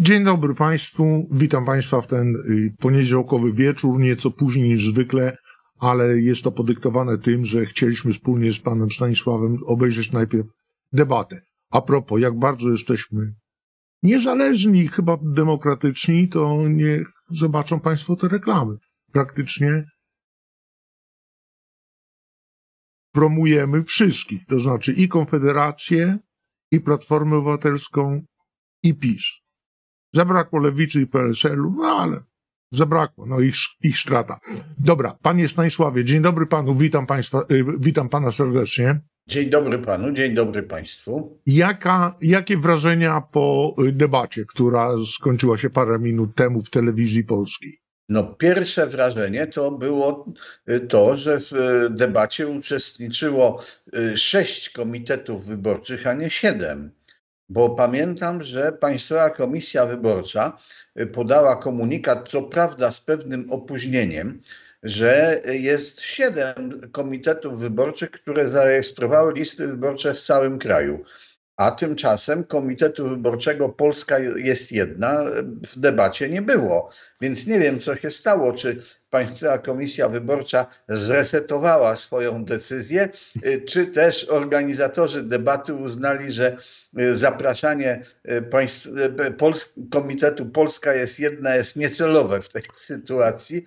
Dzień dobry Państwu. Witam Państwa w ten y, poniedziałkowy wieczór, nieco później niż zwykle, ale jest to podyktowane tym, że chcieliśmy wspólnie z Panem Stanisławem obejrzeć najpierw debatę. A propos, jak bardzo jesteśmy niezależni, chyba demokratyczni, to niech zobaczą Państwo te reklamy. Praktycznie promujemy wszystkich, to znaczy i Konfederację, i Platformę Obywatelską, i PiS. Zabrakło lewicy i PSL-u, no ale zabrakło, no ich, ich strata. Dobra, panie Stanisławie, dzień dobry panu, witam państwa, y, witam pana serdecznie. Dzień dobry panu, dzień dobry państwu. Jaka, jakie wrażenia po y, debacie, która skończyła się parę minut temu w telewizji polskiej? No, pierwsze wrażenie to było y, to, że w debacie uczestniczyło sześć komitetów wyborczych, a nie siedem bo pamiętam, że Państwowa Komisja Wyborcza y, podała komunikat, co prawda z pewnym opóźnieniem, że jest siedem komitetów wyborczych, które zarejestrowały listy wyborcze w całym kraju. A tymczasem Komitetu Wyborczego Polska jest jedna w debacie nie było. Więc nie wiem, co się stało. Czy Państwowa Komisja Wyborcza zresetowała swoją decyzję, y, czy też organizatorzy debaty uznali, że y, zapraszanie y, państw, Komitetu Polska jest jedna, jest niecelowe w tej sytuacji.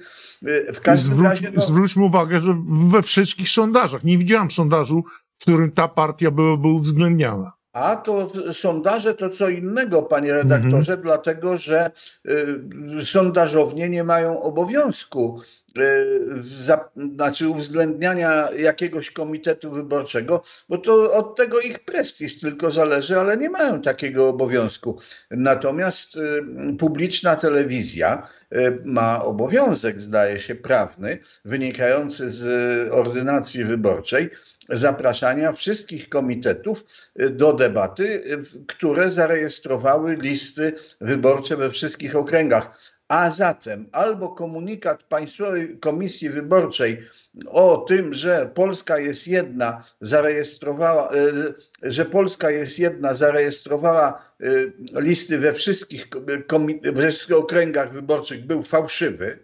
W każdym Zwróć, razie. No... Zwróćmy uwagę, że we wszystkich sondażach, nie widziałam sondażu, w którym ta partia była, była uwzględniana. A to sondaże to co innego, panie redaktorze, mhm. dlatego że y, sondażownie nie mają obowiązku y, za, znaczy uwzględniania jakiegoś komitetu wyborczego, bo to od tego ich prestiż tylko zależy, ale nie mają takiego obowiązku. Natomiast y, publiczna telewizja y, ma obowiązek, zdaje się, prawny, wynikający z ordynacji wyborczej, zapraszania wszystkich komitetów y, do debaty, y, które zarejestrowały listy wyborcze we wszystkich okręgach. A zatem albo komunikat Państwowej Komisji Wyborczej o tym, że Polska jest jedna, zarejestrowała, y, że Polska jest jedna, zarejestrowała listy we wszystkich, we wszystkich okręgach wyborczych był fałszywy,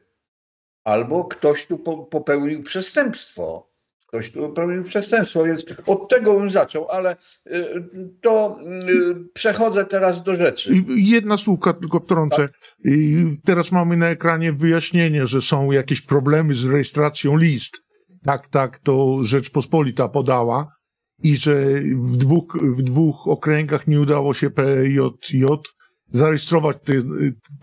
albo ktoś tu popełnił przestępstwo ktoś tu popełnił przestępstwo, więc od tego bym zaczął, ale y, to y, przechodzę teraz do rzeczy. Jedna słówka tylko wtrącę. Tak? Teraz mamy na ekranie wyjaśnienie, że są jakieś problemy z rejestracją list. Tak, tak, to Rzeczpospolita podała i że w dwóch, w dwóch okręgach nie udało się PJJ zarejestrować ty,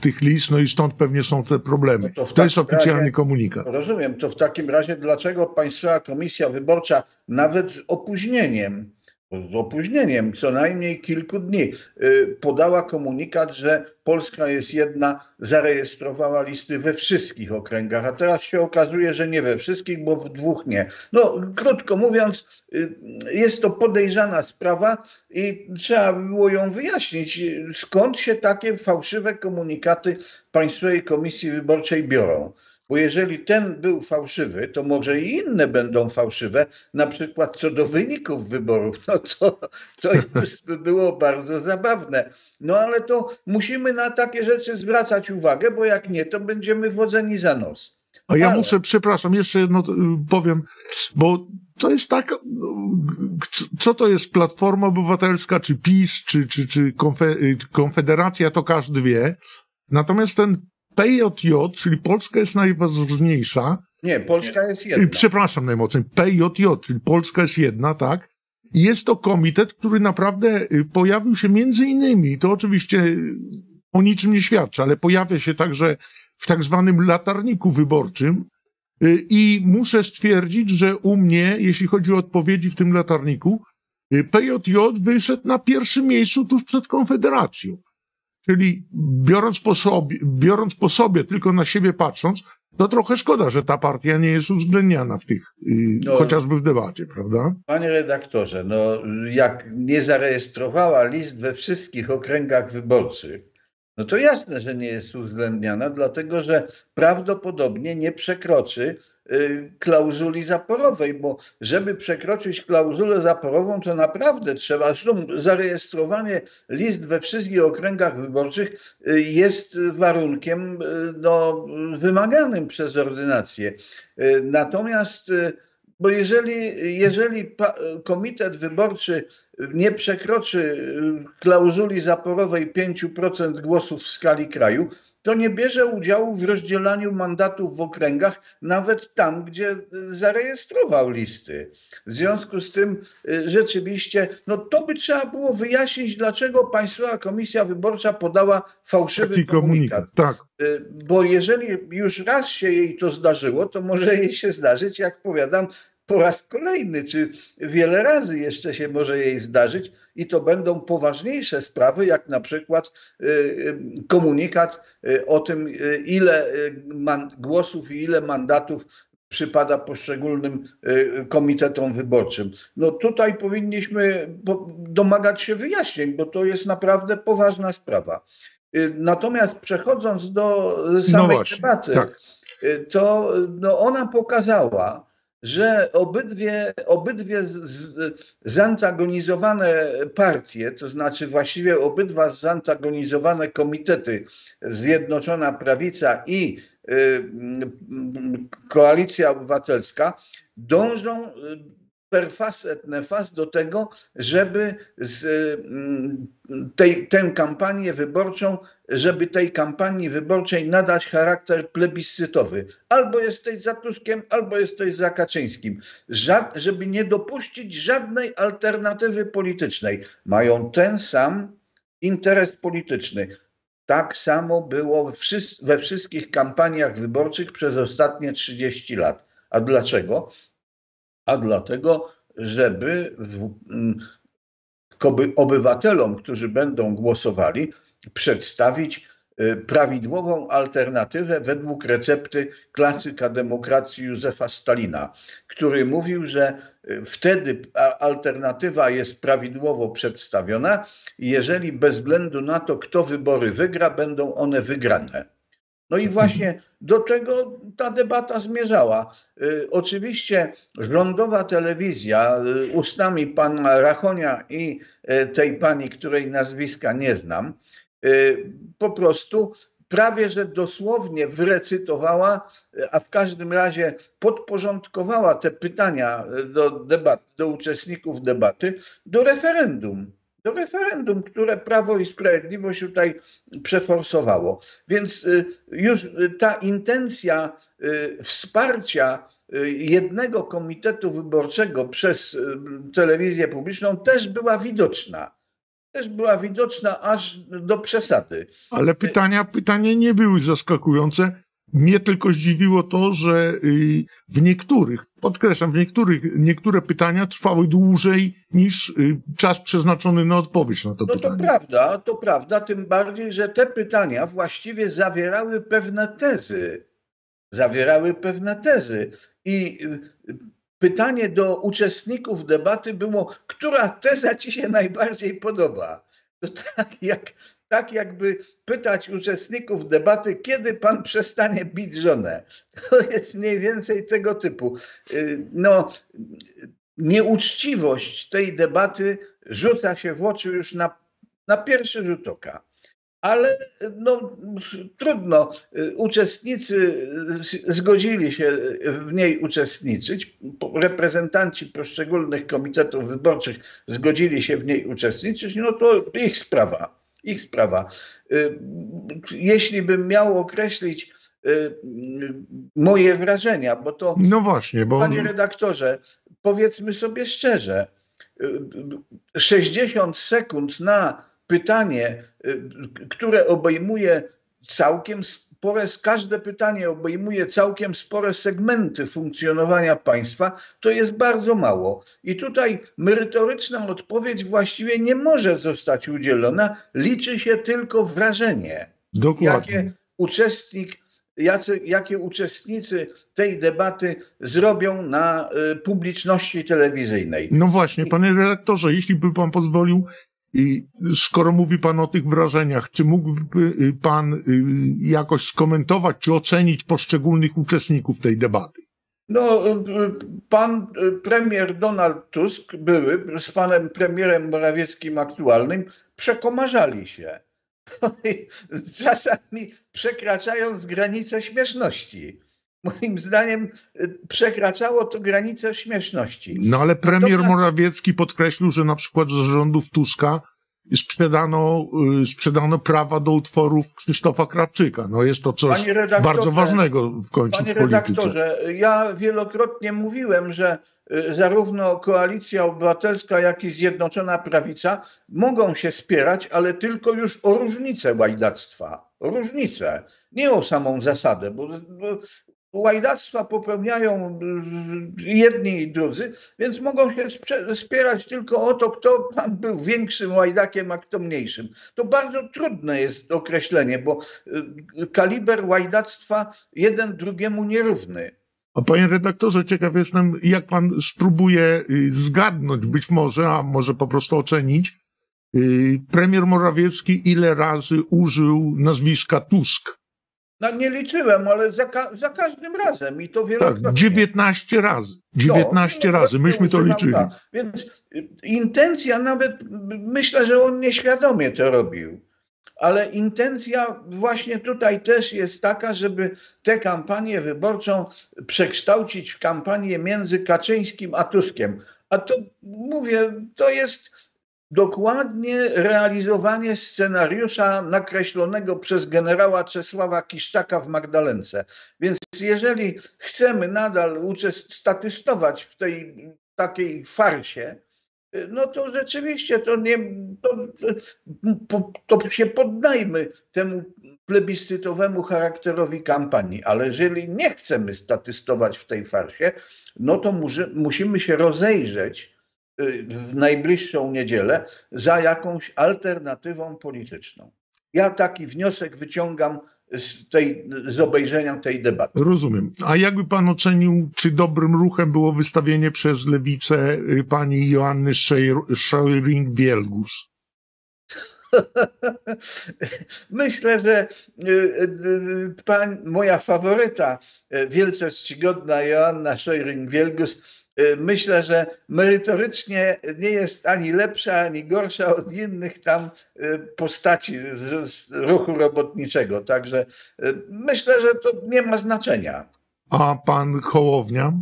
tych list, no i stąd pewnie są te problemy. No to, to jest oficjalny razie, komunikat. Rozumiem, to w takim razie dlaczego Państwowa Komisja Wyborcza nawet z opóźnieniem z opóźnieniem co najmniej kilku dni, y, podała komunikat, że Polska jest jedna, zarejestrowała listy we wszystkich okręgach, a teraz się okazuje, że nie we wszystkich, bo w dwóch nie. No, krótko mówiąc, y, jest to podejrzana sprawa i trzeba było ją wyjaśnić, skąd się takie fałszywe komunikaty Państwowej Komisji Wyborczej biorą. Bo jeżeli ten był fałszywy, to może i inne będą fałszywe, na przykład co do wyników wyborów. No to, to już by było bardzo zabawne. No ale to musimy na takie rzeczy zwracać uwagę, bo jak nie, to będziemy wodzeni za nos. A ja ale... muszę, przepraszam, jeszcze jedno y, powiem, bo to jest tak, co to jest Platforma Obywatelska, czy PiS, czy, czy, czy y, Konfederacja, to każdy wie. Natomiast ten PJJ, czyli Polska jest najważniejsza. Nie, Polska jest jedna. Przepraszam najmocniej. PJJ, czyli Polska jest jedna, tak? I jest to komitet, który naprawdę y, pojawił się między innymi, to oczywiście o niczym nie świadczy, ale pojawia się także w tak zwanym latarniku wyborczym. Y, I muszę stwierdzić, że u mnie, jeśli chodzi o odpowiedzi w tym latarniku, y, PJJ wyszedł na pierwszym miejscu tuż przed Konfederacją. Czyli biorąc po sobie, biorąc po sobie, tylko na siebie patrząc, to trochę szkoda, że ta partia nie jest uwzględniana w tych, yy, no, chociażby w debacie, prawda? Panie redaktorze, no jak nie zarejestrowała list we wszystkich okręgach wyborczych, No to jasne, że nie jest uwzględniana, dlatego że prawdopodobnie nie przekroczy y, klauzuli zaporowej, bo żeby przekroczyć klauzulę zaporową, to naprawdę trzeba, zresztą zarejestrowanie list we wszystkich okręgach wyborczych y, jest warunkiem y, no, wymaganym przez ordynację. Natomiast bo jeżeli, jeżeli komitet wyborczy nie przekroczy y, klauzuli zaporowej 5% głosów w skali kraju, to nie bierze udziału w rozdzielaniu mandatów w okręgach, nawet tam, gdzie y, zarejestrował listy. W związku z tym y, rzeczywiście, no to by trzeba było wyjaśnić, dlaczego Państwowa Komisja Wyborcza podała fałszywy Taki komunikat. komunikat. Tak. Bo jeżeli już raz się jej to zdarzyło, to może jej się zdarzyć, jak powiadam, po raz kolejny, czy wiele razy jeszcze się może jej zdarzyć i to będą poważniejsze sprawy, jak na przykład y, y, komunikat y, o tym, ile głosów i ile mandatów przypada poszczególnym komitetom wyborczym. No tutaj powinniśmy domagać się wyjaśnień, bo to jest naprawdę poważna sprawa. Natomiast przechodząc do samej no właśnie, debaty, tak. to no ona pokazała, że obydwie, obydwie z, z, zantagonizowane partie, to znaczy właściwie obydwa zantagonizowane komitety, Zjednoczona Prawica i y, Koalicja Obywatelska, dążą per fas et nefas do tego, żeby z mm, tej, tę kampanię wyborczą, żeby tej kampanii wyborczej nadać charakter plebiscytowy. Albo jesteś za Tuskiem, albo jesteś za Kaczyńskim. Żad, żeby nie dopuścić żadnej alternatywy politycznej. Mają ten sam interes polityczny. Tak samo było we wszystkich kampaniach wyborczych przez ostatnie 30 lat. A dlaczego? A dlatego, żeby w, mm, obywatelom, którzy będą głosowali, przedstawić y, prawidłową alternatywę według recepty klasyka demokracji Józefa Stalina, który mówił, że y, wtedy alternatywa jest prawidłowo przedstawiona, jeżeli bez względu na to, kto wybory wygra, będą one wygrane. No i właśnie do tego ta debata zmierzała. Y, oczywiście rządowa telewizja y, ustami pana Rachonia i y, tej pani, której nazwiska nie znam, po prostu prawie że dosłownie wyrecytowała, a w każdym razie podporządkowała te pytania do, debat, do uczestników debaty do referendum do referendum, które Prawo i Sprawiedliwość tutaj przeforsowało. Więc y, już y, ta intencja y, wsparcia jednego komitetu wyborczego przez telewizję publiczną też była widoczna. Też była widoczna aż do przesady. Ale pytania, pytania nie były zaskakujące. Mnie tylko zdziwiło to, że y, w niektórych, podkreślam, w niektórych, niektóre pytania trwały dłużej niż y, czas przeznaczony na odpowiedź na to no pytanie. to prawda, to prawda, tym bardziej, że te pytania właściwie zawierały pewne tezy. Zawierały pewne tezy. I y, pytanie do uczestników debaty było, która teza ci się najbardziej podoba? To tak jak tak jakby pytać uczestników debaty, kiedy pan przestanie bić żonę. To jest mniej więcej tego typu. Y, no, nieuczciwość tej debaty rzuca się w oczy już na, na pierwszy rzut oka. Ale no, trudno. Uczestnicy zgodzili się w niej uczestniczyć. Reprezentanci poszczególnych komitetów wyborczych zgodzili się w niej uczestniczyć. No to ich sprawa ich sprawa. Y, jeśli bym miał określić y, moje wrażenia, bo to. No właśnie, bo. Panie redaktorze, powiedzmy sobie szczerze, 60 y, sekund na pytanie, które obejmuje całkiem spore, każde pytanie obejmuje całkiem spore segmenty funkcjonowania państwa, to jest bardzo mało. I tutaj merytoryczna odpowiedź właściwie nie może zostać udzielona, liczy się tylko wrażenie. Dokładnie. Jakie uczestnik jacy, jakie uczestnicy tej debaty zrobią na y, publiczności telewizyjnej. No właśnie, panie redaktorze, jeśli by pan pozwolił, I skoro mówi Pan o tych wrażeniach, czy mógłby Pan jakoś skomentować, czy ocenić poszczególnych uczestników tej debaty? No, pan premier Donald Tusk, były, z panem premierem Morawieckim aktualnym, przekomarzali się. Czasami przekraczając granicę śmieszności. Moim zdaniem przekraczało to granicę śmieszności. No ale premier Natomiast... Morawiecki podkreślił, że na przykład za rządów Tuska sprzedano, y, sprzedano prawa do utworów Krzysztofa Krawczyka. No jest to coś bardzo ważnego w końcu Panie w redaktorze, ja wielokrotnie mówiłem, że y, zarówno Koalicja Obywatelska, jak i Zjednoczona Prawica mogą się spierać, ale tylko już o różnicę łajdactwa. O różnicę, nie o samą zasadę, bo łajdactwa popełniają jedni i drudzy, więc mogą się spierać tylko o to, kto był większym łajdakiem, a kto mniejszym. To bardzo trudne jest określenie, bo y, kaliber łajdactwa jeden drugiemu nierówny. A panie redaktorze, ciekaw jestem, jak pan spróbuje y, zgadnąć być może, a może po prostu ocenić, y, premier Morawiecki ile razy użył nazwiska Tusk no nie liczyłem, ale za, ka za każdym razem i to wielokrotnie. Tak, 19 razy. 19 no, razy, myśmy to liczyli. Więc y, intencja nawet, myślę, że on nieświadomie to robił. Ale intencja właśnie tutaj też jest taka, żeby tę kampanię wyborczą przekształcić w kampanię między Kaczyńskim a Tuskiem. A to mówię, to jest dokładnie realizowanie scenariusza nakreślonego przez generała Czesława Kiszczaka w Magdalence. Więc jeżeli chcemy nadal statystować w tej takiej farsie, no to rzeczywiście to nie, to, to się poddajmy temu plebiscytowemu charakterowi kampanii, ale jeżeli nie chcemy statystować w tej farsie, no to musimy się rozejrzeć w najbliższą niedzielę za jakąś alternatywą polityczną. Ja taki wniosek wyciągam z, tej, z obejrzenia tej debaty. Rozumiem. A jakby pan ocenił, czy dobrym ruchem było wystawienie przez lewicę y, pani Joanny Scheuring-Bielgus? Myślę, że y, y, pan, moja faworyta, wielce czcigodna Joanna Scheuring-Wielgus Y, myślę, że merytorycznie nie jest ani lepsza, ani gorsza od innych tam y, postaci z ruchu robotniczego. Także y, myślę, że to nie ma znaczenia. A pan Hołownia?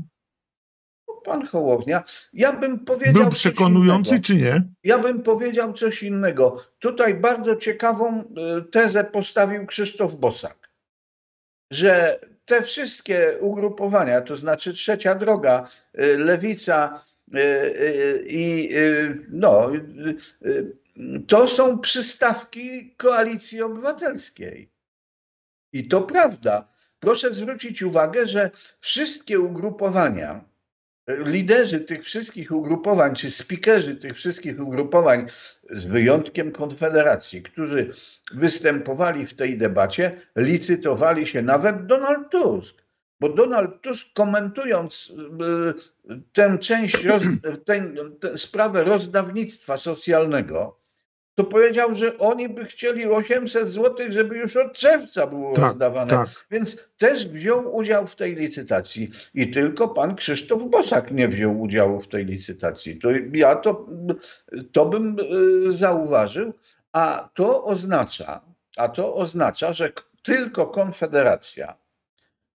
Pan Hołownia, ja bym powiedział. Był przekonujący, czy nie? Ja bym powiedział coś innego. Tutaj bardzo ciekawą tezę postawił Krzysztof Bosak, że te wszystkie ugrupowania, to znaczy Trzecia Droga, y, Lewica y, y, i no, to są przystawki koalicji obywatelskiej. I to prawda. Proszę zwrócić uwagę, że wszystkie ugrupowania, liderzy tych wszystkich ugrupowań, czy speakerzy tych wszystkich ugrupowań, z wyjątkiem Konfederacji, którzy występowali w tej debacie, licytowali się nawet Donald Tusk. Bo Donald Tusk komentując y, tę część, roz, tę, tę sprawę rozdawnictwa socjalnego, to powiedział, że oni by chcieli 800 zł, żeby już od czerwca było tak, rozdawane. Tak. Więc też wziął udział w tej licytacji. I tylko pan Krzysztof Bosak nie wziął udziału w tej licytacji. To ja to, to bym y, zauważył, a to oznacza, a to oznacza, że tylko Konfederacja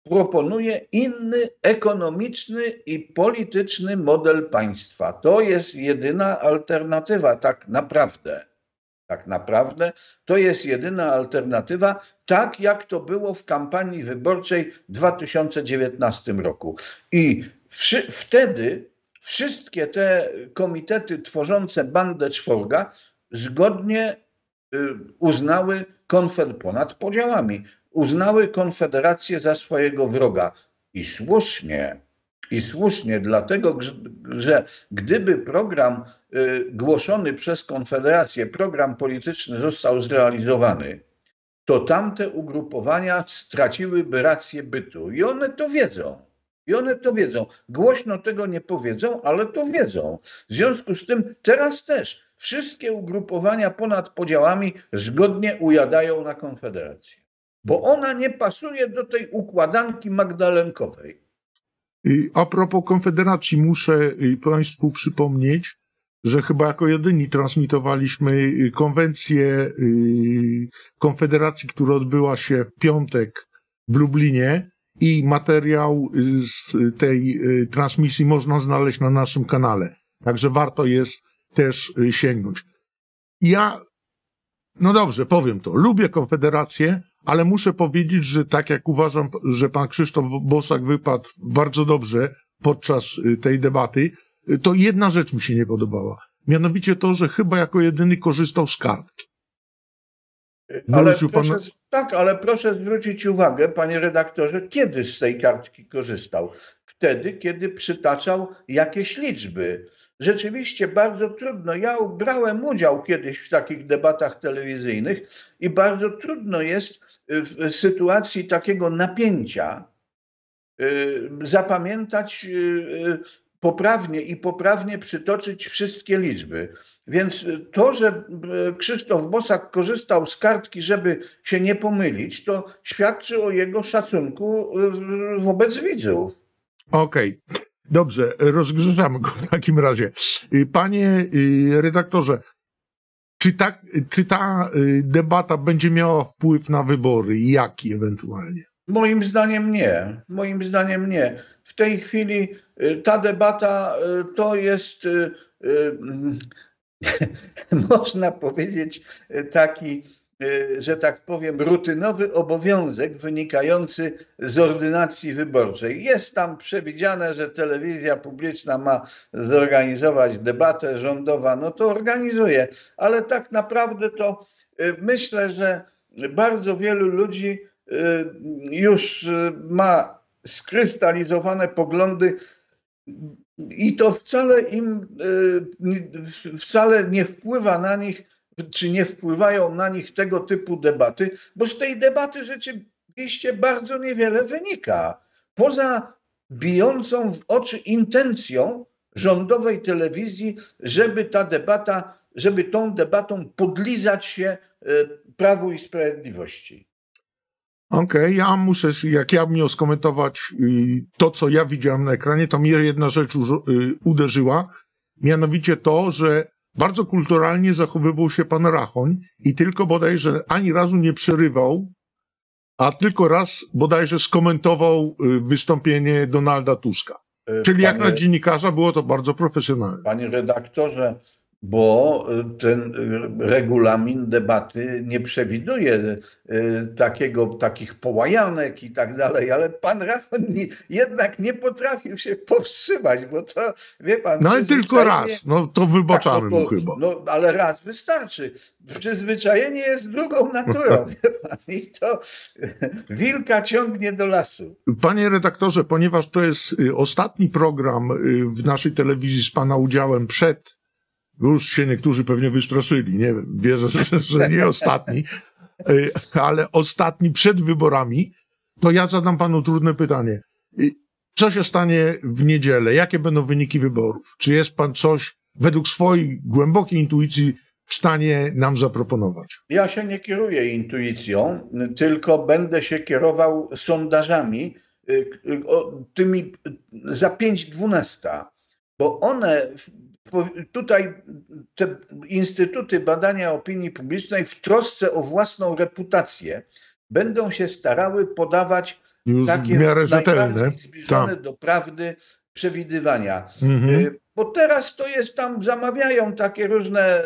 proponuje inny ekonomiczny i polityczny model państwa. To jest jedyna alternatywa, tak naprawdę tak naprawdę. To jest jedyna alternatywa, tak jak to było w kampanii wyborczej w 2019 roku. I wtedy wszystkie te komitety tworzące bandę czworga zgodnie y, uznały konfed ponad podziałami, uznały Konfederację za swojego wroga. I słusznie, i słusznie, dlatego że gdyby program y, głoszony przez Konfederację, program polityczny został zrealizowany, to tamte ugrupowania straciłyby rację bytu i one to wiedzą. I one to wiedzą. Głośno tego nie powiedzą, ale to wiedzą. W związku z tym teraz też wszystkie ugrupowania ponad podziałami zgodnie ujadają na Konfederację. Bo ona nie pasuje do tej układanki magdalenkowej. A propos Konfederacji, muszę y, Państwu przypomnieć, że chyba jako jedyni transmitowaliśmy y, konwencję y, Konfederacji, która odbyła się w piątek w Lublinie i materiał z tej transmisji można znaleźć na naszym kanale. Także warto jest też sięgnąć. Ja, no dobrze, powiem to. Lubię Konfederację, ale muszę powiedzieć, że tak jak uważam, że pan Krzysztof Bosak wypadł bardzo dobrze podczas y, tej debaty, y, to jedna rzecz mi się nie podobała. Mianowicie to, że chyba jako jedyny korzystał z kartki. Ale proszę, pan... Tak, ale proszę zwrócić uwagę, panie redaktorze, kiedy z tej kartki korzystał? Wtedy, kiedy przytaczał jakieś liczby rzeczywiście bardzo trudno. Ja brałem udział kiedyś w takich debatach telewizyjnych i bardzo trudno jest w sytuacji takiego napięcia y, zapamiętać y, y, poprawnie i poprawnie przytoczyć wszystkie liczby. Więc to, że Krzysztof Bosak korzystał z kartki, żeby się nie pomylić, to świadczy o jego szacunku wobec widzów. Okej. Okay. Dobrze, rozgrzeszamy go w takim razie. Y, panie y, redaktorze, czy ta, czy ta y, debata będzie miała wpływ na wybory? Jaki ewentualnie? Moim zdaniem nie. Moim zdaniem nie. W tej chwili ta debata to jest, można powiedzieć, taki że tak powiem, rutynowy obowiązek wynikający z ordynacji wyborczej. Jest tam przewidziane, że telewizja publiczna ma zorganizować debatę rządowa, no to organizuje, ale tak naprawdę to y, myślę, że bardzo wielu ludzi y, już ma skrystalizowane poglądy i to wcale im wcale nie wpływa na nich czy nie wpływają na nich tego typu debaty, bo z tej debaty rzeczywiście bardzo niewiele wynika. Poza bijącą w oczy intencją rządowej telewizji, żeby ta debata, żeby tą debatą podlizać się e, Prawu i Sprawiedliwości. Okej, okay, ja muszę, jak ja miał skomentować y, to, co ja widziałem na ekranie, to mnie jedna rzecz y, uderzyła, mianowicie to, że bardzo kulturalnie zachowywał się pan Rachoń i tylko bodajże ani razu nie przerywał, a tylko raz bodajże skomentował y, wystąpienie Donalda Tuska. Y, Czyli panie, jak na dziennikarza było to bardzo profesjonalne. Panie redaktorze, bo y, ten y, regulamin debaty nie przewiduje y, takiego, takich połajanek i tak dalej, ale pan Rafał nie, jednak nie potrafił się powstrzymać, bo to, wie pan... No ale tylko raz, no to wybaczamy tak, no, mu chyba. No ale raz wystarczy. Przyzwyczajenie jest drugą naturą, wie pan, i to wilka ciągnie do lasu. Panie redaktorze, ponieważ to jest ostatni program w naszej telewizji z pana udziałem przed już się niektórzy pewnie wystraszyli, nie wiem, wierzę, że, że nie ostatni, e, ale ostatni przed wyborami, to ja zadam panu trudne pytanie. Co się stanie w niedzielę? Jakie będą wyniki wyborów? Czy jest pan coś według swojej głębokiej intuicji w stanie nam zaproponować? Ja się nie kieruję intuicją, tylko będę się kierował sondażami, y, y, tymi za 5-12, bo one tutaj te instytuty badania opinii publicznej w trosce o własną reputację będą się starały podawać Już takie najbardziej zbliżone tak. do prawdy przewidywania. Mhm. Y, bo teraz to jest tam, zamawiają takie różne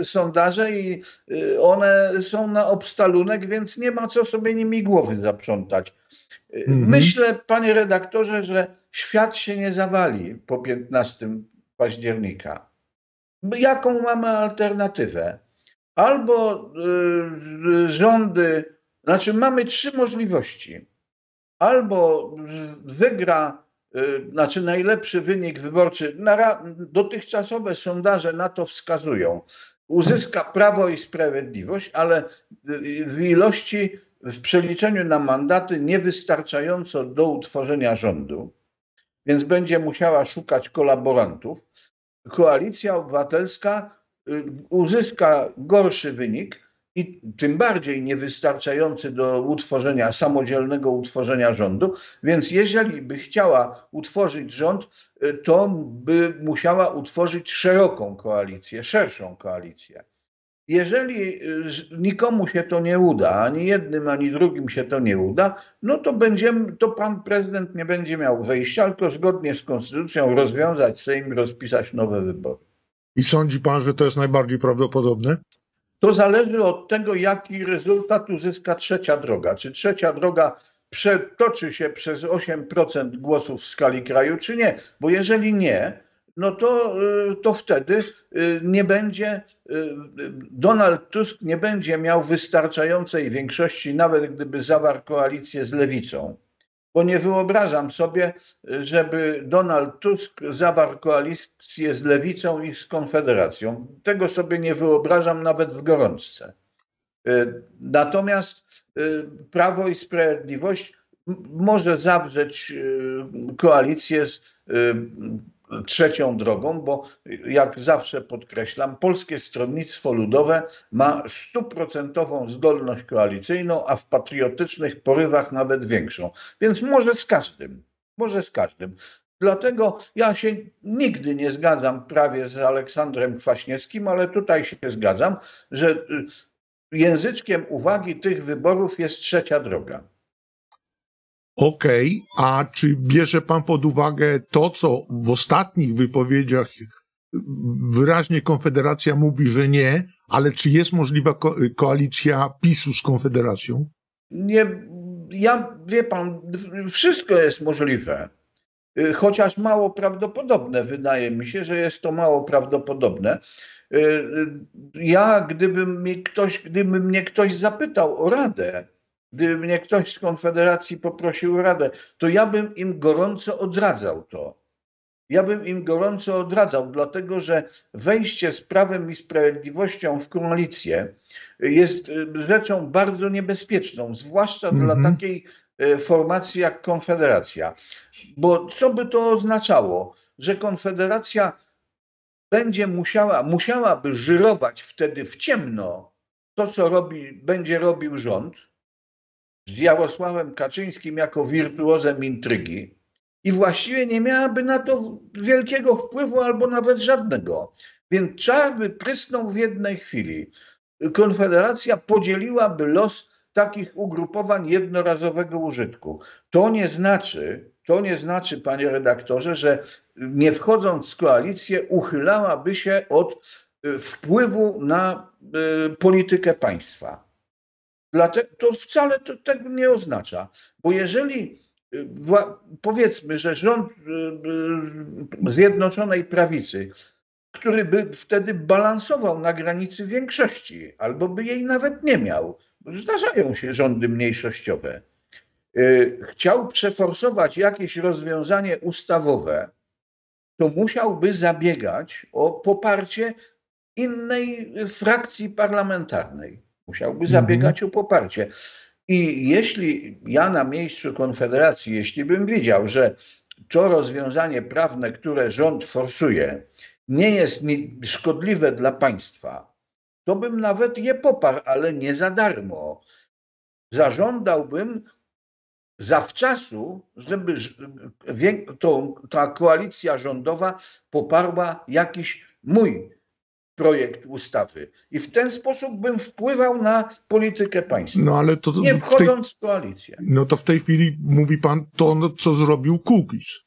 y, sondaże i y, one są na obstalunek, więc nie ma co sobie nimi głowy zaprzątać. Mhm. Myślę, panie redaktorze, że świat się nie zawali po 15 października. Jaką mamy alternatywę? Albo y, rządy, znaczy mamy trzy możliwości. Albo wygra, y, znaczy najlepszy wynik wyborczy, dotychczasowe sondaże na to wskazują, uzyska Prawo i Sprawiedliwość, ale y, w ilości, w przeliczeniu na mandaty niewystarczająco do utworzenia rządu. Więc będzie musiała szukać kolaborantów. Koalicja Obywatelska y, uzyska gorszy wynik i tym bardziej niewystarczający do utworzenia, samodzielnego utworzenia rządu. Więc jeżeli by chciała utworzyć rząd, y, to by musiała utworzyć szeroką koalicję, szerszą koalicję. Jeżeli y, nikomu się to nie uda, ani jednym, ani drugim się to nie uda, no to będziemy, to pan prezydent nie będzie miał wejścia, tylko zgodnie z konstytucją rozwiązać Sejm, rozpisać nowe wybory. I sądzi pan, że to jest najbardziej prawdopodobne? To zależy od tego, jaki rezultat uzyska trzecia droga. Czy trzecia droga przetoczy się przez 8% głosów w skali kraju, czy nie? Bo jeżeli nie, no to, y, to wtedy y, nie będzie, y, Donald Tusk nie będzie miał wystarczającej większości, nawet gdyby zawarł koalicję z lewicą. Bo nie wyobrażam sobie, żeby Donald Tusk zawarł koalicję z lewicą i z Konfederacją. Tego sobie nie wyobrażam nawet w gorączce. Natomiast Prawo i Sprawiedliwość może zawrzeć koalicję z trzecią drogą, bo jak zawsze podkreślam, Polskie Stronnictwo Ludowe ma stuprocentową zdolność koalicyjną, a w patriotycznych porywach nawet większą. Więc może z każdym, może z każdym. Dlatego ja się nigdy nie zgadzam prawie z Aleksandrem Kwaśniewskim, ale tutaj się zgadzam, że y, języczkiem uwagi tych wyborów jest trzecia droga. Okej, okay, a czy bierze pan pod uwagę to, co w ostatnich wypowiedziach wyraźnie Konfederacja mówi, że nie, ale czy jest możliwa ko koalicja PiSu z Konfederacją? Nie, ja wie pan, wszystko jest możliwe. Chociaż mało prawdopodobne, wydaje mi się, że jest to mało prawdopodobne. Ja, gdyby mnie ktoś, gdyby mnie ktoś zapytał o radę, Gdyby mnie ktoś z Konfederacji poprosił o radę, to ja bym im gorąco odradzał to. Ja bym im gorąco odradzał, dlatego że wejście z prawem i sprawiedliwością w koalicję jest y, rzeczą bardzo niebezpieczną, zwłaszcza mm -hmm. dla mhm. takiej y, formacji jak Konfederacja. Bo co by to oznaczało? Że Konfederacja będzie musiała, musiałaby żyrować wtedy w ciemno to, co robi, będzie robił rząd, z Jarosławem Kaczyńskim jako wirtuozem intrygi i właściwie nie miałaby na to wielkiego wpływu albo nawet żadnego. Więc czar by prysnął w jednej chwili. Konfederacja podzieliłaby los takich ugrupowań jednorazowego użytku. To nie znaczy, to nie znaczy, panie redaktorze, że nie wchodząc w koalicję uchylałaby się od y, wpływu na y, politykę państwa. Dlatego to wcale to, tego nie oznacza, bo jeżeli y, powiedzmy, że rząd y, y, Zjednoczonej Prawicy, który by wtedy balansował na granicy większości, albo by jej nawet nie miał, zdarzają się rządy mniejszościowe, chciał przeforsować jakieś rozwiązanie ustawowe, to musiałby zabiegać o poparcie innej frakcji parlamentarnej. Musiałby zabiegać mhm. o poparcie. I jeśli ja na miejscu Konfederacji, jeśli bym wiedział, że to rozwiązanie prawne, które rząd forsuje, nie jest szkodliwe dla państwa, to bym nawet je poparł, ale nie za darmo. Zażądałbym zawczasu, żeby ta koalicja rządowa poparła jakiś mój projekt ustawy. I w ten sposób bym wpływał na politykę państwa. No, ale to, nie wchodząc w, tej, w koalicję. No to w tej chwili mówi pan to, no, co zrobił Kukiz.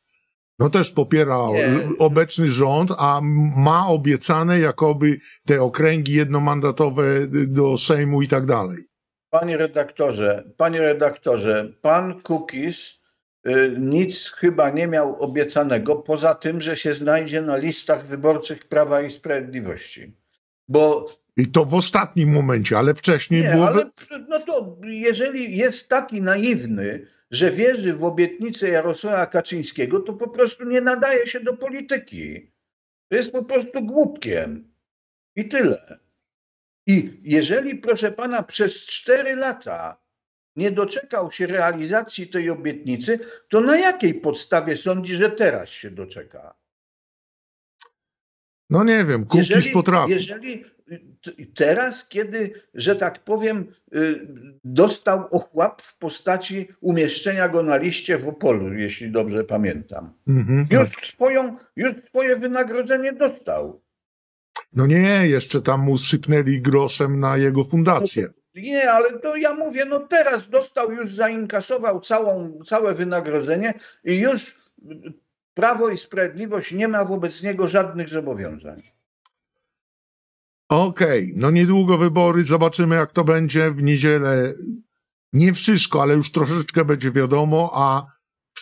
No też popiera nie. obecny rząd, a ma obiecane jakoby te okręgi jednomandatowe do Sejmu i tak dalej. Panie redaktorze, panie redaktorze, pan Kukiz Y, nic chyba nie miał obiecanego, poza tym, że się znajdzie na listach wyborczych Prawa i Sprawiedliwości. Bo i to w ostatnim momencie, ale wcześniej nie, było. Ale, no to jeżeli jest taki naiwny, że wierzy w obietnicę Jarosława Kaczyńskiego, to po prostu nie nadaje się do polityki. Jest po prostu głupkiem. I tyle. I jeżeli, proszę pana, przez cztery lata nie doczekał się realizacji tej obietnicy, to na jakiej podstawie sądzi, że teraz się doczeka? No nie wiem, Kukiz jeżeli, potrafi. Jeżeli teraz, kiedy, że tak powiem, y, dostał ochłap w postaci umieszczenia go na liście w Opolu, jeśli dobrze pamiętam. Mhm, już, tak. swoją, już swoje wynagrodzenie dostał. No nie, jeszcze tam mu sypnęli groszem na jego fundację. Nie, ale to ja mówię, no teraz dostał, już zainkasował całą, całe wynagrodzenie i już Prawo i Sprawiedliwość nie ma wobec niego żadnych zobowiązań. Okej, okay. no niedługo wybory, zobaczymy jak to będzie w niedzielę. Nie wszystko, ale już troszeczkę będzie wiadomo, a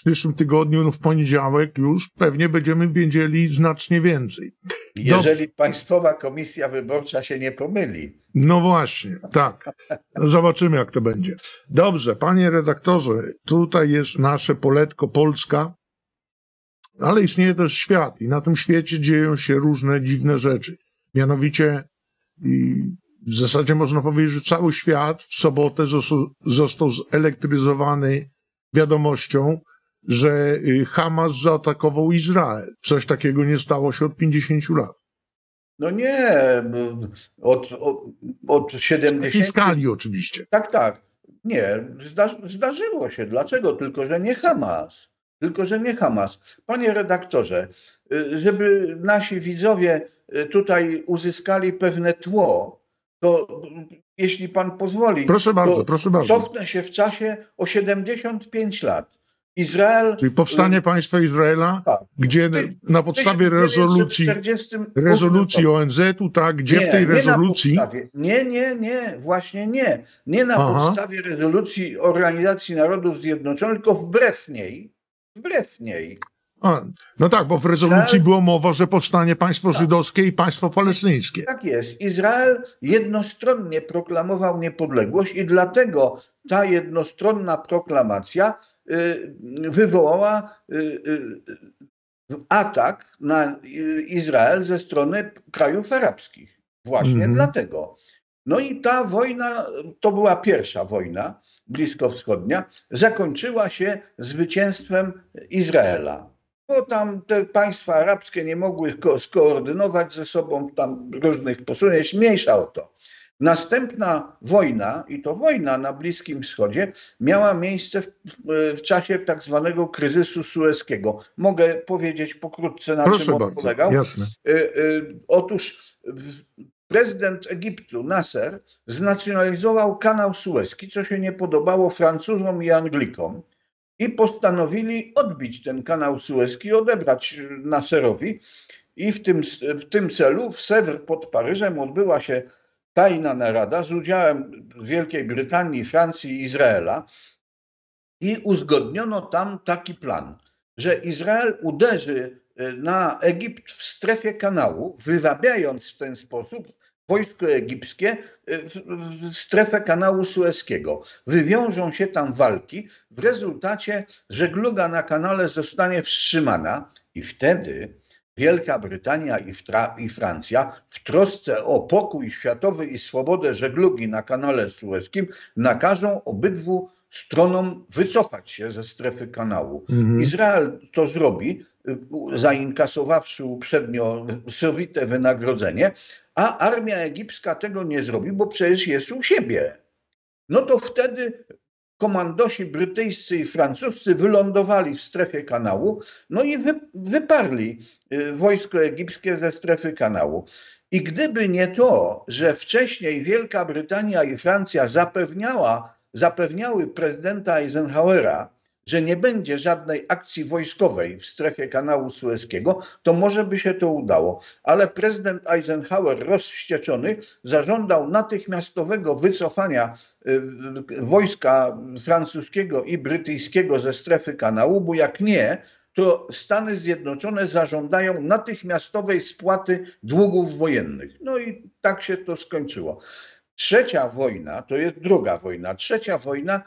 przyszłym tygodniu, no w poniedziałek już pewnie będziemy wiedzieli znacznie więcej. Jeżeli Państwowa Komisja Wyborcza się nie pomyli. No właśnie, tak. No zobaczymy jak to będzie. Dobrze, panie redaktorze, tutaj jest nasze poletko Polska, ale istnieje też świat i na tym świecie dzieją się różne dziwne rzeczy. Mianowicie i w zasadzie można powiedzieć, że cały świat w sobotę został zelektryzowany wiadomością, że y, Hamas zaatakował Izrael. Coś takiego nie stało się od 50 lat. No nie, od, od, od 70. W skali oczywiście. Tak, tak. Nie, zdarzyło się. Dlaczego? Tylko, że nie Hamas. Tylko, że nie Hamas. Panie redaktorze, y, żeby nasi widzowie y, tutaj uzyskali pewne tło, to jeśli pan pozwoli, proszę bardzo, proszę bardzo. cofnę się w czasie o 75 lat. Izrael. Czyli powstanie państwa Izraela, tak. gdzie na podstawie rezolucji, rezolucji ONZ-u, tak, gdzie nie, w tej rezolucji. Nie, nie, nie, właśnie nie. Nie na Aha. podstawie rezolucji Organizacji Narodów Zjednoczonych, tylko wbrew niej wbrew niej. A, no tak, bo w rezolucji Izrael... było mowa, że powstanie państwo tak. żydowskie i państwo palestyńskie. Tak jest. Izrael jednostronnie proklamował niepodległość i dlatego ta jednostronna proklamacja y, wywołała y, y, atak na Izrael ze strony krajów arabskich. Właśnie mm. dlatego. No i ta wojna, to była pierwsza wojna bliskowschodnia, zakończyła się zwycięstwem Izraela. Bo tam te państwa arabskie nie mogły ko skoordynować ze sobą tam różnych posunięć, mniejsza o to. Następna wojna, i to wojna na Bliskim Wschodzie, miała miejsce w, w czasie tak zwanego kryzysu sueskiego. Mogę powiedzieć pokrótce, na Proszę czym on bardzo, polegał? Jasne. Y, y, otóż prezydent Egiptu Nasser znacjonalizował kanał sueski, co się nie podobało Francuzom i Anglikom i postanowili odbić ten kanał sueski, odebrać Nasserowi. I w tym, w tym celu w Sewr pod Paryżem odbyła się tajna narada z udziałem Wielkiej Brytanii, Francji i Izraela. I uzgodniono tam taki plan, że Izrael uderzy e, na Egipt w strefie kanału, wywabiając w ten sposób wojsko egipskie y, w strefę kanału sueskiego. Wywiążą się tam walki, w rezultacie żegluga na kanale zostanie wstrzymana i wtedy Wielka Brytania i, i, Francja w trosce o pokój światowy i swobodę żeglugi na kanale sueskim nakażą obydwu stronom wycofać się ze strefy kanału. Mhm. Izrael to zrobi, zainkasowawszy uprzednio sowite wynagrodzenie, a armia egipska tego nie zrobi, bo przecież jest u siebie. No to wtedy komandosi brytyjscy i francuscy wylądowali w strefie kanału, no i wy, wyparli y, wojsko egipskie ze strefy kanału. I gdyby nie to, że wcześniej Wielka Brytania i Francja zapewniała, zapewniały prezydenta Eisenhowera, że nie będzie żadnej akcji wojskowej w strefie kanału sueskiego, to może by się to udało. Ale prezydent Eisenhower, rozwścieczony, zażądał natychmiastowego wycofania y, wojska francuskiego i brytyjskiego ze strefy kanału, bo jak nie, to Stany Zjednoczone zażądają natychmiastowej spłaty długów wojennych. No i tak się to skończyło. Trzecia wojna to jest druga wojna. Trzecia wojna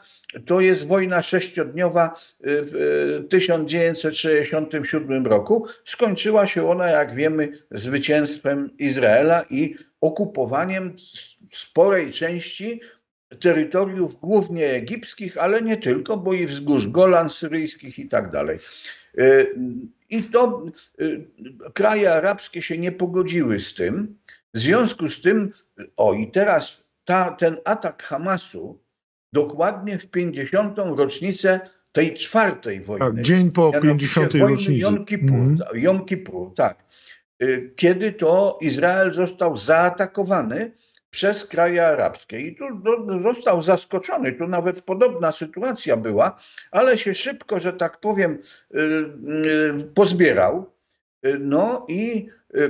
to jest wojna sześciodniowa w 1967 roku. Skończyła się ona, jak wiemy, zwycięstwem Izraela i okupowaniem sporej części terytoriów głównie egipskich, ale nie tylko, bo i wzgórz Golan syryjskich i tak dalej. Y, I to y, kraje arabskie się nie pogodziły z tym. W związku z tym, o i teraz ta, ten atak Hamasu dokładnie w 50. rocznicę tej czwartej wojny. Tak, dzień po 50. rocznicy. Jom Kippur, mm. Jom Kippur, tak. Y, kiedy to Izrael został zaatakowany przez kraje arabskie. I tu został zaskoczony, tu nawet podobna sytuacja była, ale się szybko, że tak powiem, y, y, pozbierał. No i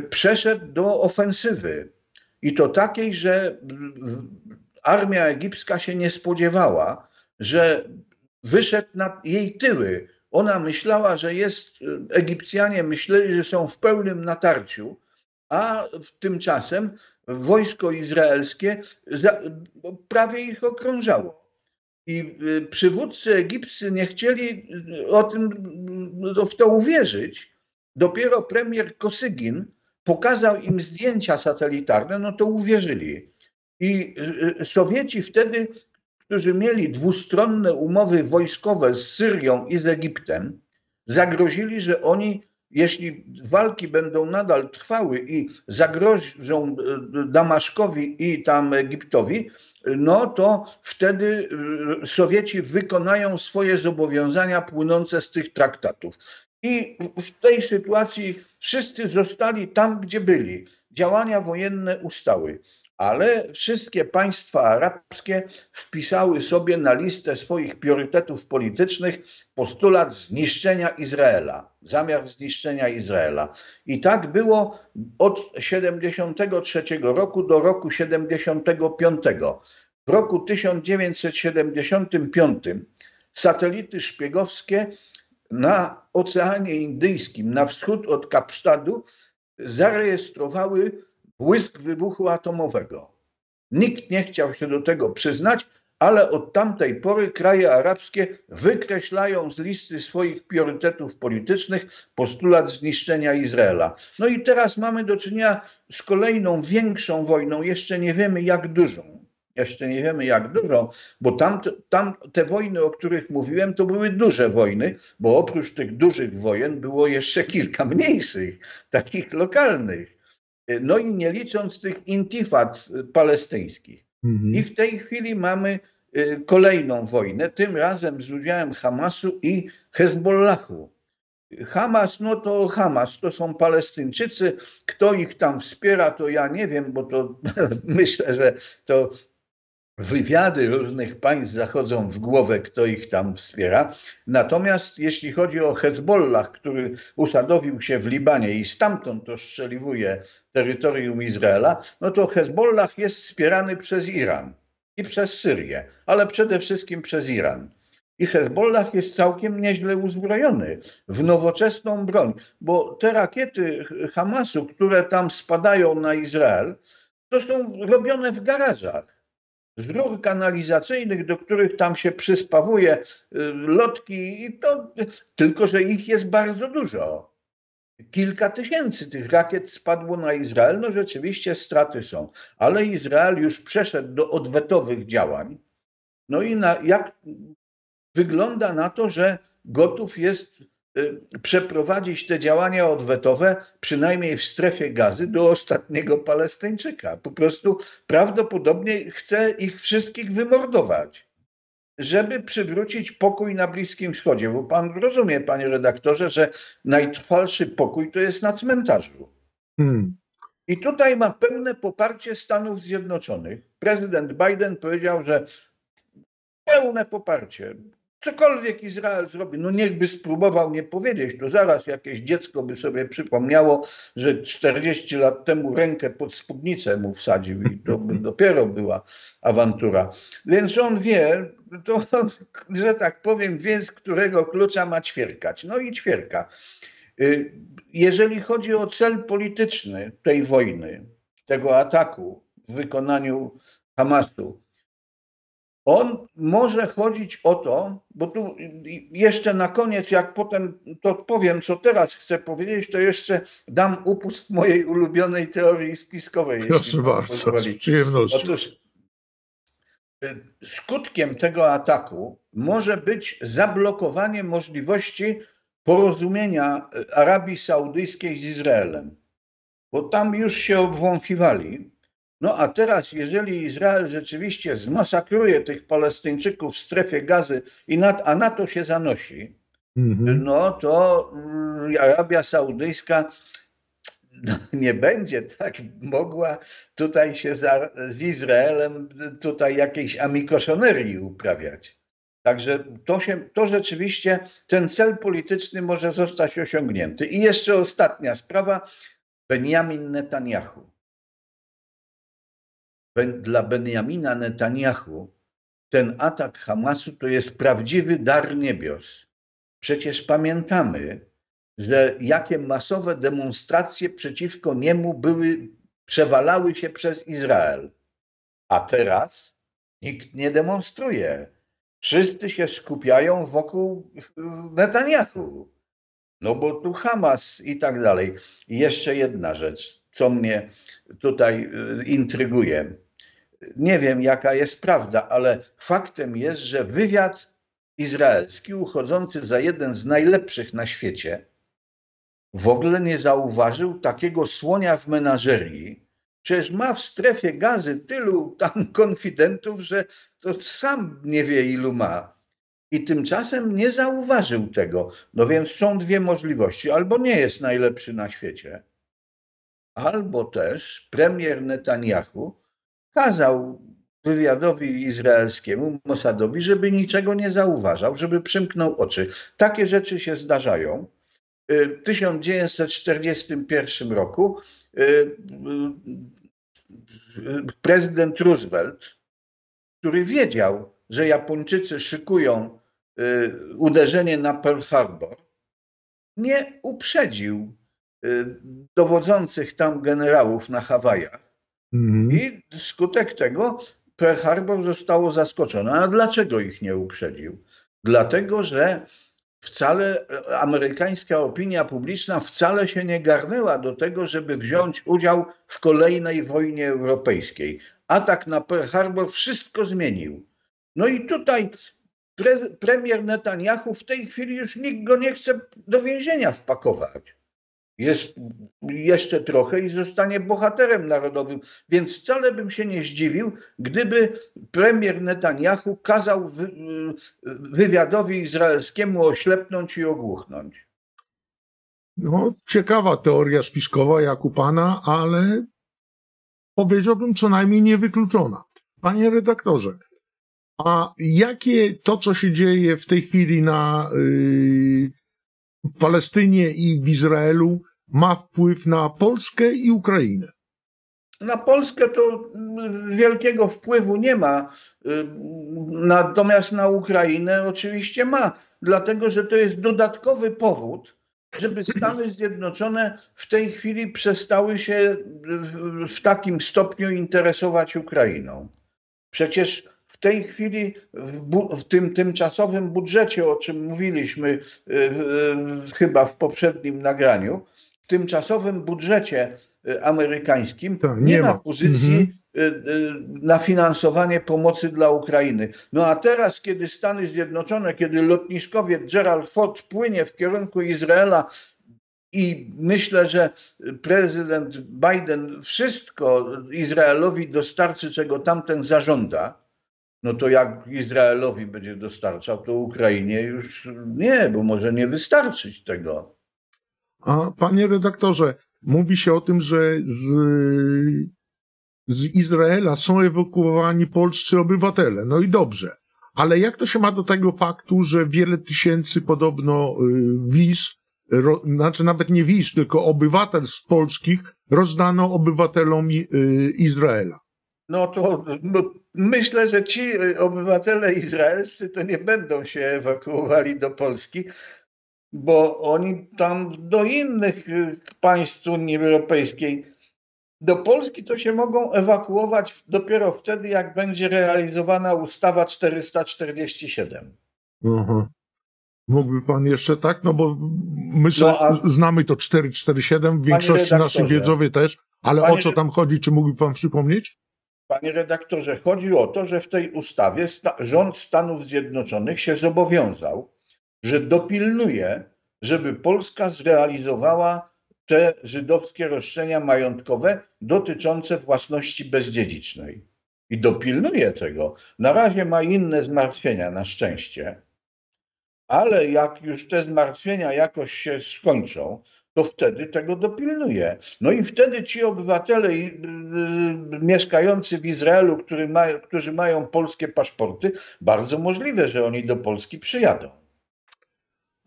przeszedł do ofensywy. I to takiej, że armia egipska się nie spodziewała, że wyszedł na jej tyły. Ona myślała, że jest, Egipcjanie myśleli, że są w pełnym natarciu, a tymczasem wojsko izraelskie prawie ich okrążało. I y, przywódcy egipscy nie chcieli o tym, w to uwierzyć. Dopiero premier Kosygin pokazał im zdjęcia satelitarne, no to uwierzyli. I y, y, Sowieci wtedy, którzy mieli dwustronne umowy wojskowe z Syrią i z Egiptem, zagrozili, że oni, jeśli walki będą nadal trwały i zagrożą y, Damaszkowi i tam Egiptowi, no to wtedy Sowieci wykonają swoje zobowiązania płynące z tych traktatów. I w tej sytuacji wszyscy zostali tam, gdzie byli. Działania wojenne ustały ale wszystkie państwa arabskie wpisały sobie na listę swoich priorytetów politycznych postulat zniszczenia Izraela, zamiar zniszczenia Izraela. I tak było od 73 roku do roku 75. W roku 1975 satelity szpiegowskie na Oceanie Indyjskim, na wschód od Kapsztadu, zarejestrowały błysk wybuchu atomowego. Nikt nie chciał się do tego przyznać, ale od tamtej pory kraje arabskie wykreślają z listy swoich priorytetów politycznych postulat zniszczenia Izraela. No i teraz mamy do czynienia z kolejną większą wojną, jeszcze nie wiemy jak dużą. Jeszcze nie wiemy jak dużo, bo tam, tam te wojny, o których mówiłem, to były duże wojny, bo oprócz tych dużych wojen było jeszcze kilka mniejszych, takich lokalnych. No i nie licząc tych intifad palestyńskich. Mhm. I w tej chwili mamy y, kolejną wojnę, tym razem z udziałem Hamasu i Hezbollahu. Hamas, no to Hamas, to są Palestyńczycy. Kto ich tam wspiera, to ja nie wiem, bo to myślę, że to wywiady różnych państw zachodzą w głowę, kto ich tam wspiera. Natomiast jeśli chodzi o Hezbollah, który usadowił się w Libanie i stamtąd to strzeliwuje terytorium Izraela, no to Hezbollah jest wspierany przez Iran i przez Syrię, ale przede wszystkim przez Iran. I Hezbollah jest całkiem nieźle uzbrojony w nowoczesną broń, bo te rakiety Hamasu, które tam spadają na Izrael, to są robione w garażach z rur kanalizacyjnych, do których tam się przyspawuje y, lotki, i to, tylko że ich jest bardzo dużo. Kilka tysięcy tych rakiet spadło na Izrael. No rzeczywiście straty są, ale Izrael już przeszedł do odwetowych działań. No i na, jak wygląda na to, że gotów jest przeprowadzić te działania odwetowe, przynajmniej w strefie gazy, do ostatniego Palestyńczyka. Po prostu prawdopodobnie chce ich wszystkich wymordować, żeby przywrócić pokój na Bliskim Wschodzie. Bo pan rozumie, panie redaktorze, że najtrwalszy pokój to jest na cmentarzu. Hmm. I tutaj ma pełne poparcie Stanów Zjednoczonych. Prezydent Biden powiedział, że pełne poparcie cokolwiek Izrael zrobi, no niechby spróbował nie powiedzieć, to zaraz jakieś dziecko by sobie przypomniało, że 40 lat temu rękę pod spódnicę mu wsadził i to by dopiero była awantura. Więc on wie, to, że tak powiem, wie z którego klucza ma ćwierkać. No i ćwierka. Y, jeżeli chodzi o cel polityczny tej wojny, tego ataku w wykonaniu Hamasu, on może chodzić o to, bo tu jeszcze na koniec, jak potem to powiem, co teraz chcę powiedzieć, to jeszcze dam upust mojej ulubionej teorii spiskowej. Proszę bardzo, z przyjemnością. Otóż skutkiem tego ataku może być zablokowanie możliwości porozumienia Arabii Saudyjskiej z Izraelem, bo tam już się obwąchiwali. No a teraz, jeżeli Izrael rzeczywiście zmasakruje tych Palestyńczyków w strefie gazy, i na, a na to się zanosi, mhm. no to Arabia Saudyjska no, nie będzie tak mogła tutaj się za, z Izraelem tutaj jakiejś amikoszonerii uprawiać. Także to, się, to rzeczywiście, ten cel polityczny może zostać osiągnięty. I jeszcze ostatnia sprawa, Benjamin Netanyahu. Dla Benjamina Netanyahu ten atak Hamasu to jest prawdziwy dar niebios. Przecież pamiętamy, że jakie masowe demonstracje przeciwko niemu były, przewalały się przez Izrael. A teraz nikt nie demonstruje. Wszyscy się skupiają wokół Netanyahu. No bo tu Hamas i tak dalej. I jeszcze jedna rzecz, co mnie tutaj y, intryguje. Nie wiem, jaka jest prawda, ale faktem jest, że wywiad izraelski, uchodzący za jeden z najlepszych na świecie, w ogóle nie zauważył takiego słonia w menażerii. Przecież ma w strefie gazy tylu tam konfidentów, że to sam nie wie, ilu ma. I tymczasem nie zauważył tego. No więc są dwie możliwości. Albo nie jest najlepszy na świecie, albo też premier Netanyahu kazał wywiadowi izraelskiemu, Mossadowi, żeby niczego nie zauważał, żeby przymknął oczy. Takie rzeczy się zdarzają. W 1941 roku y, y, prezydent Roosevelt, który wiedział, że Japończycy szykują y, uderzenie na Pearl Harbor, nie uprzedził dowodzących tam generałów na Hawajach. Mhm. I skutek tego Pearl Harbor zostało zaskoczone. A dlaczego ich nie uprzedził? Dlatego, że wcale amerykańska opinia publiczna wcale się nie garnęła do tego, żeby wziąć udział w kolejnej wojnie europejskiej. Atak na Pearl Harbor wszystko zmienił. No i tutaj pre, premier Netanyahu w tej chwili już nikt go nie chce do więzienia wpakować jest jeszcze trochę i zostanie bohaterem narodowym. Więc wcale bym się nie zdziwił, gdyby premier Netanyahu kazał wy, wywiadowi izraelskiemu oślepnąć i ogłuchnąć. No, ciekawa teoria spiskowa jak u pana, ale powiedziałbym co najmniej niewykluczona. Panie redaktorze, a jakie to, co się dzieje w tej chwili na yy, w Palestynie i w Izraelu ma wpływ na Polskę i Ukrainę? Na Polskę to wielkiego wpływu nie ma, natomiast na Ukrainę oczywiście ma, dlatego że to jest dodatkowy powód, żeby Stany Zjednoczone w tej chwili przestały się w takim stopniu interesować Ukrainą. Przecież w tej chwili w, w, tym tymczasowym budżecie, o czym mówiliśmy y, y, chyba w poprzednim nagraniu, w tymczasowym budżecie y, amerykańskim to, nie, nie, ma pozycji mhm. na finansowanie pomocy dla Ukrainy. No a teraz, kiedy Stany Zjednoczone, kiedy lotniskowiec Gerald Ford płynie w kierunku Izraela i myślę, że prezydent Biden wszystko Izraelowi dostarczy, czego tamten zażąda, no to jak Izraelowi będzie dostarczał, to Ukrainie już nie, bo może nie wystarczyć tego. A panie redaktorze, mówi się o tym, że z, z Izraela są ewakuowani polscy obywatele. No i dobrze. Ale jak to się ma do tego faktu, że wiele tysięcy podobno y, wiz, ro, znaczy nawet nie wiz, tylko obywatelstw polskich rozdano obywatelom y, Izraela? No to no, myślę, że ci obywatele izraelscy to nie będą się ewakuowali do Polski, bo oni tam do innych y, państw Unii Europejskiej, do Polski to się mogą ewakuować dopiero wtedy, jak będzie realizowana ustawa 447. Aha. Mógłby pan jeszcze tak? No bo my no, a... znamy to 447, w większości naszych wiedzowie też, ale o co tam chodzi? Czy mógłby pan przypomnieć? Panie redaktorze, chodzi o to, że w tej ustawie sta rząd Stanów Zjednoczonych się zobowiązał, że dopilnuje, żeby Polska zrealizowała te żydowskie roszczenia majątkowe dotyczące własności bezdziedzicznej. I dopilnuje tego. Na razie ma inne zmartwienia, na szczęście, ale jak już te zmartwienia jakoś się skończą, to wtedy tego dopilnuje. No i wtedy ci obywatele y, y, mieszkający w Izraelu, którzy mają polskie paszporty, bardzo możliwe, że oni do Polski przyjadą.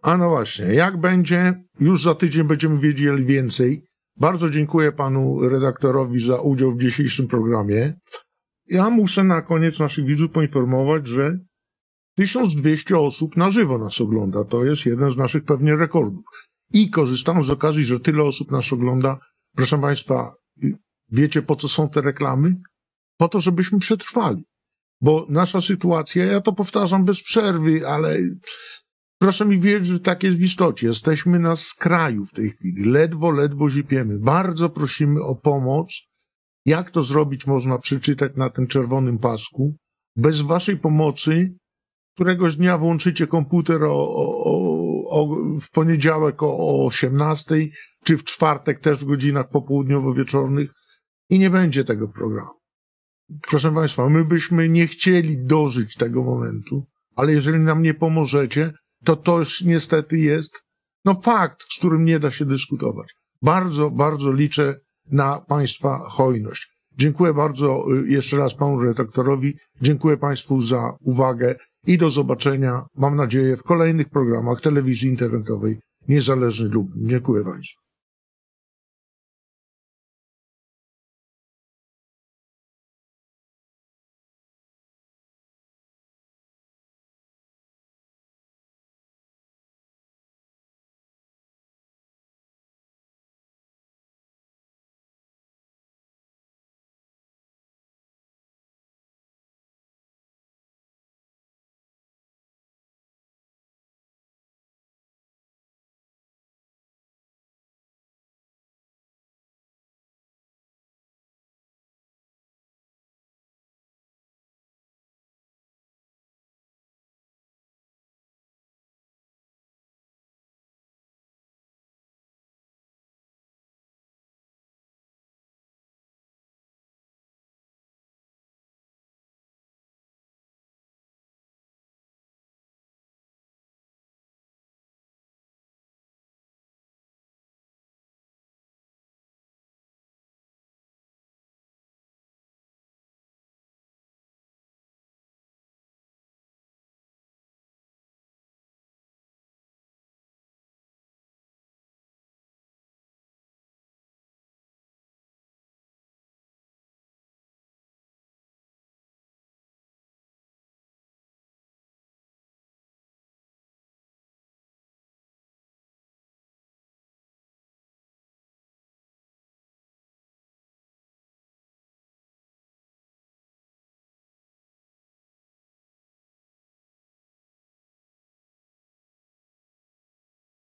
A no właśnie, jak będzie, już za tydzień będziemy wiedzieli więcej. Bardzo dziękuję panu redaktorowi za udział w dzisiejszym programie. Ja muszę na koniec naszych widzów poinformować, że 1200 osób na żywo nas ogląda. To jest jeden z naszych pewnie rekordów. I korzystam z okazji, że tyle osób nas ogląda. Proszę Państwa, wiecie po co są te reklamy? Po to, żebyśmy przetrwali. Bo nasza sytuacja, ja to powtarzam bez przerwy, ale proszę mi wierzyć, że tak jest w istocie. Jesteśmy na skraju w tej chwili. Ledwo, ledwo zipiemy. Bardzo prosimy o pomoc. Jak to zrobić, można przeczytać na tym czerwonym pasku. Bez Waszej pomocy któregoś dnia włączycie komputer o, o, o, w poniedziałek o, o 18, czy w czwartek też w godzinach popołudniowo-wieczornych i nie będzie tego programu. Proszę Państwa, my byśmy nie chcieli dożyć tego momentu, ale jeżeli nam nie pomożecie, to to niestety jest no fakt, z którym nie da się dyskutować. Bardzo, bardzo liczę na Państwa hojność. Dziękuję bardzo y, jeszcze raz panu redaktorowi. Dziękuję Państwu za uwagę i do zobaczenia, mam nadzieję, w kolejnych programach telewizji internetowej Niezależny Lublin. Dziękuję Państwu.